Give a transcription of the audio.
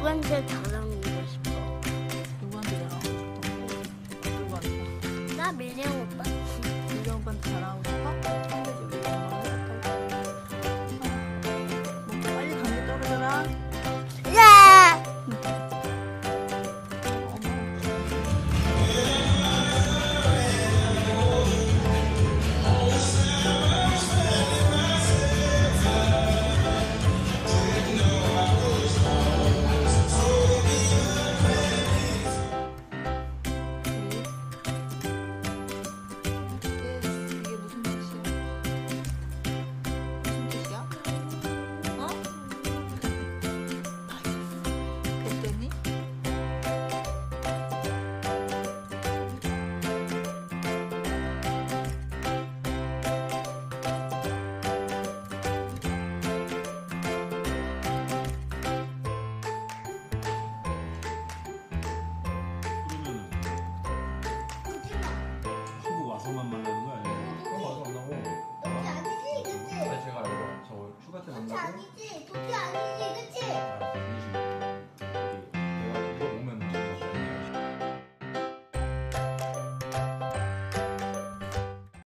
누구한테 자랑하고 싶어? 누구한테 자랑하고 싶어? 누구한테? 나 밀려오.